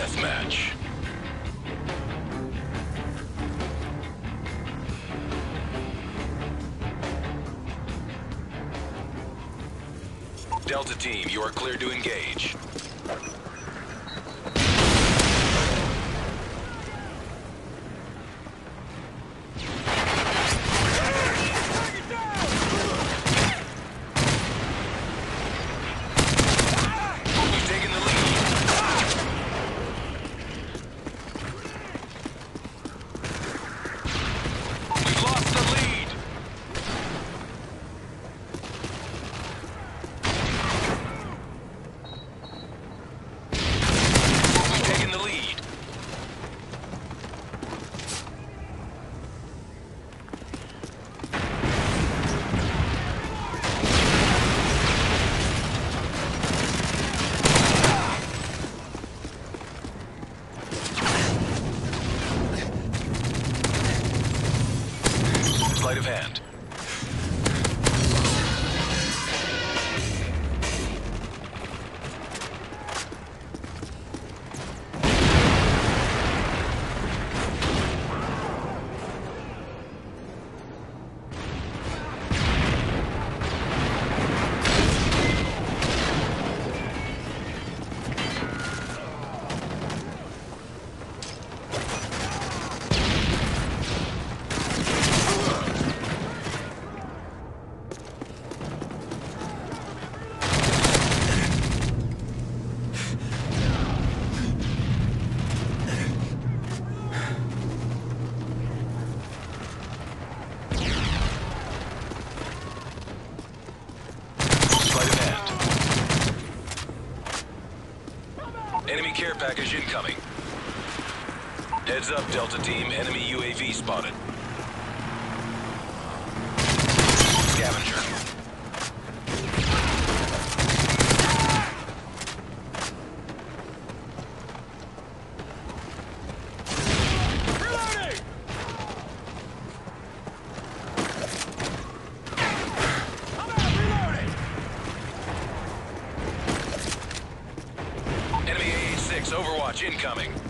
deathmatch. Delta Team, you are clear to engage. Package incoming. Heads up, Delta Team. Enemy UAV spotted. Scavenger. Enemy AH-6 Overwatch incoming.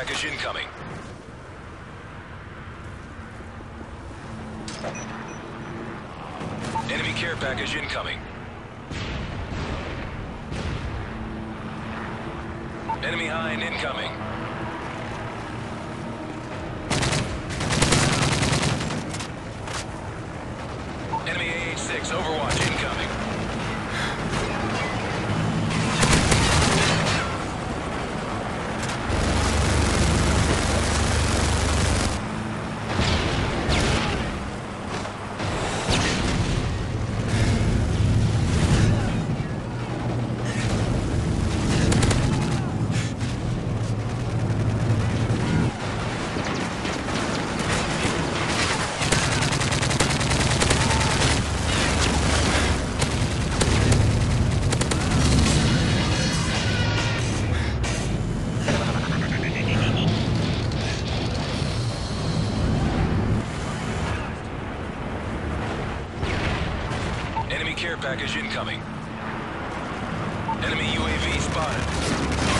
package incoming. Enemy care package incoming. Enemy hind incoming. Package incoming. Enemy UAV spotted.